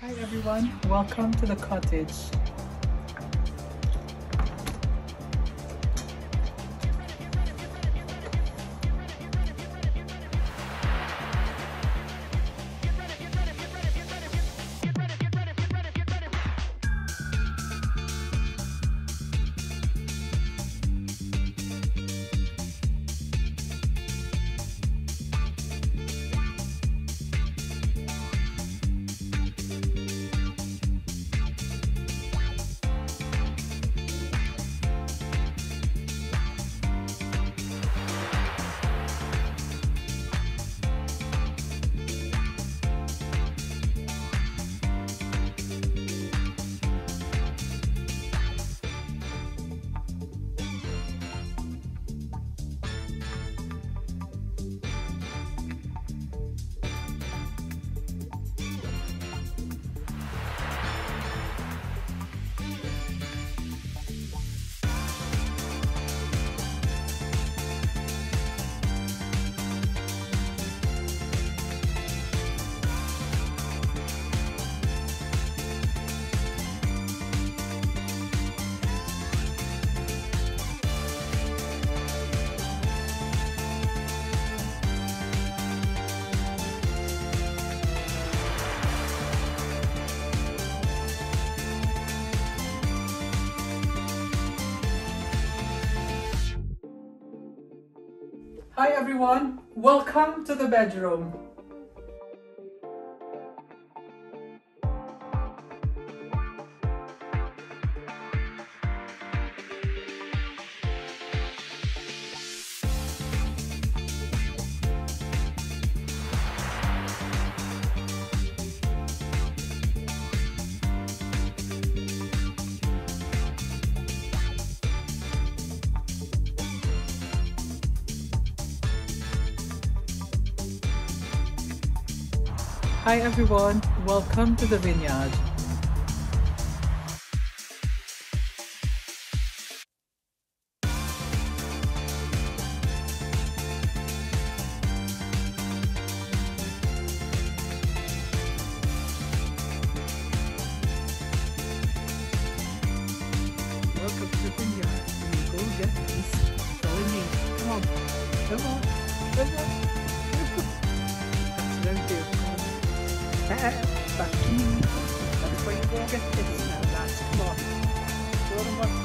Hi everyone, welcome to the cottage. Hi everyone, welcome to the bedroom. Hi everyone, welcome to the vineyard. Welcome to the vineyard. Come on. Come on. Back to me. That's where you go get this now, up against.